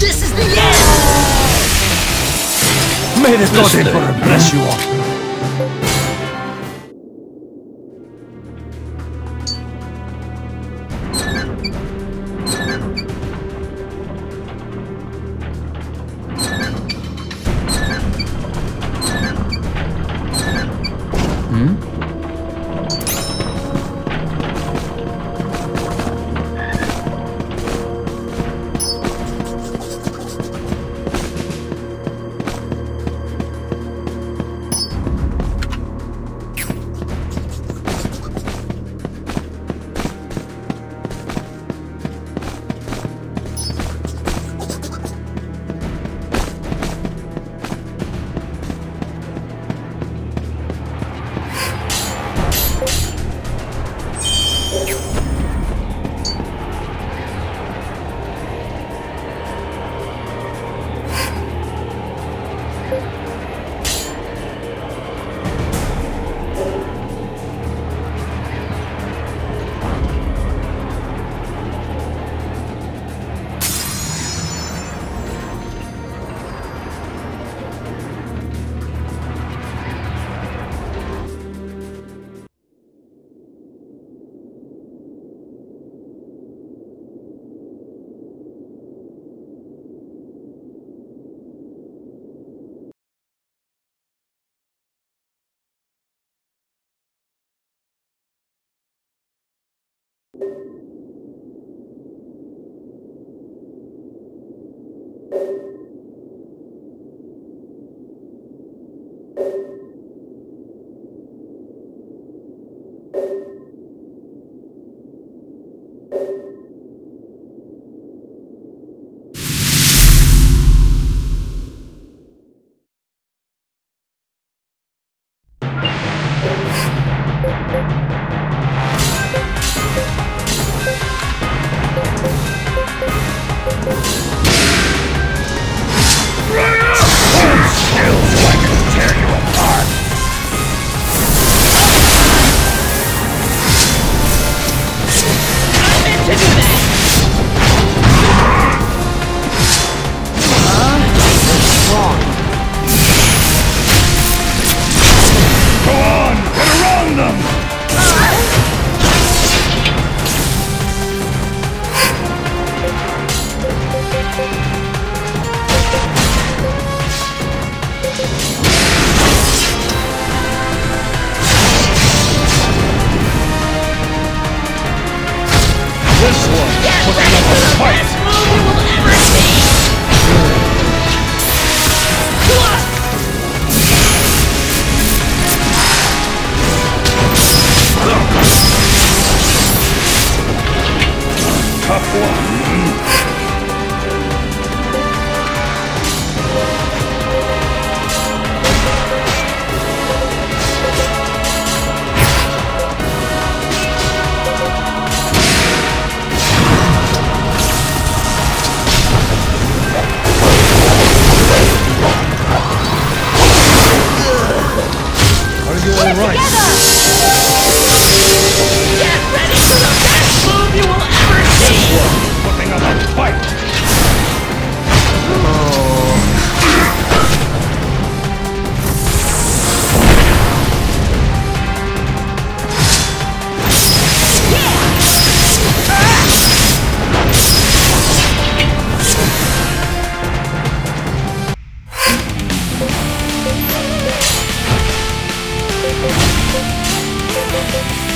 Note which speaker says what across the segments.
Speaker 1: This
Speaker 2: is the end!
Speaker 1: May the God bless you all.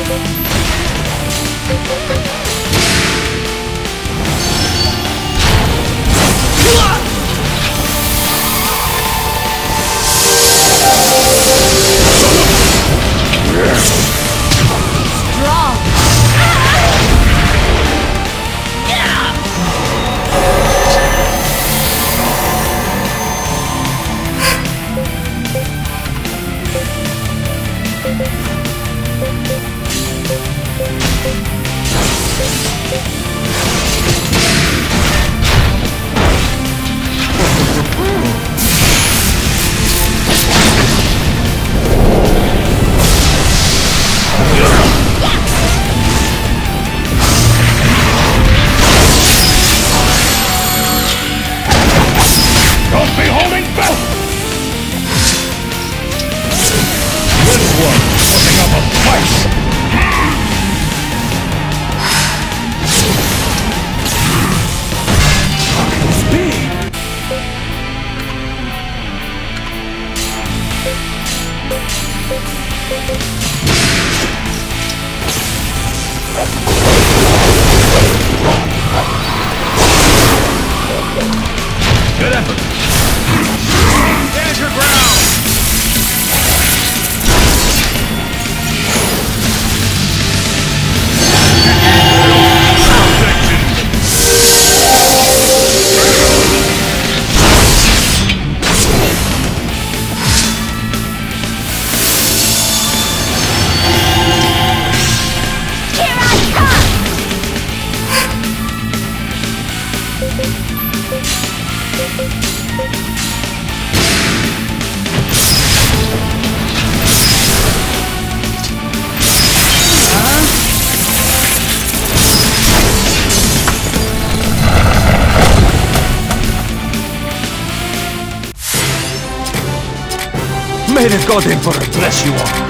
Speaker 2: Thank God Emperor bless you all.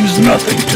Speaker 3: Means nothing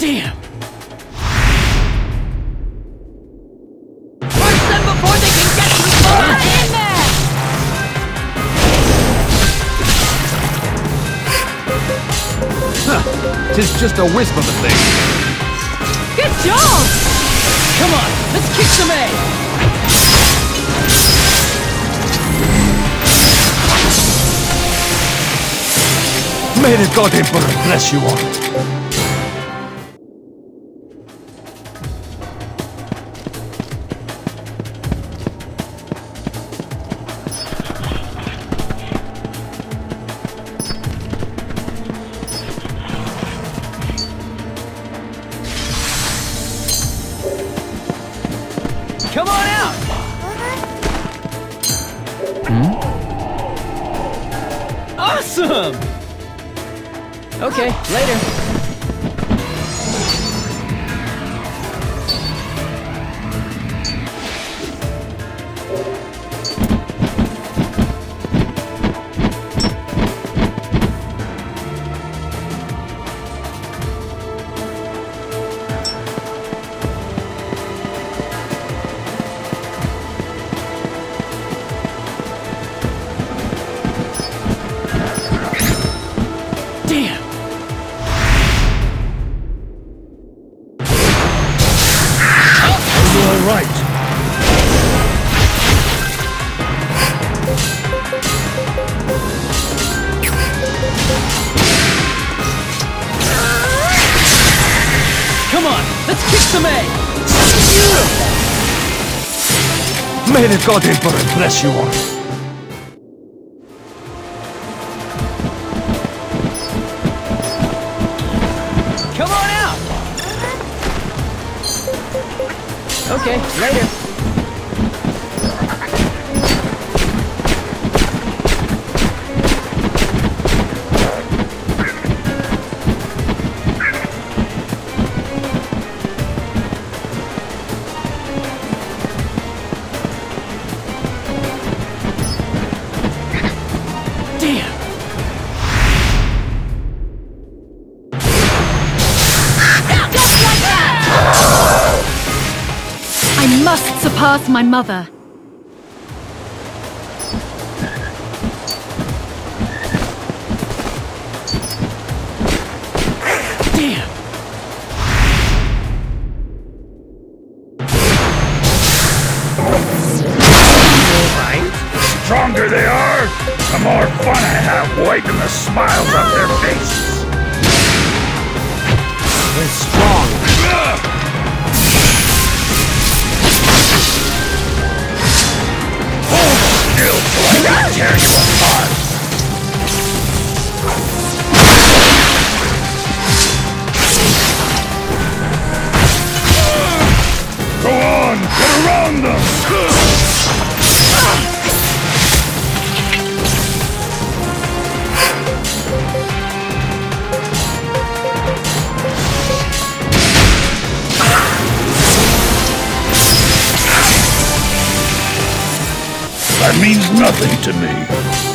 Speaker 4: Damn!
Speaker 2: Push them before they can get too far! in there!
Speaker 5: Tis just a wisp of a thing.
Speaker 2: Good job!
Speaker 4: Come on, let's kick some A!
Speaker 1: May the God Emperor bless you all.
Speaker 2: Awesome! Okay, later.
Speaker 1: May the God Emperor bless you all.
Speaker 6: surpass my mother.
Speaker 7: That means nothing to me.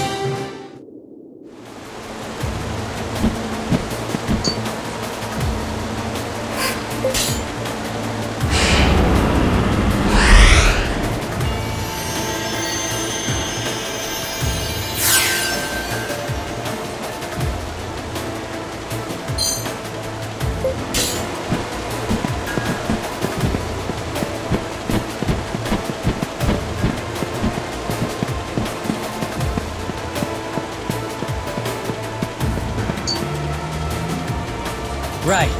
Speaker 2: Right.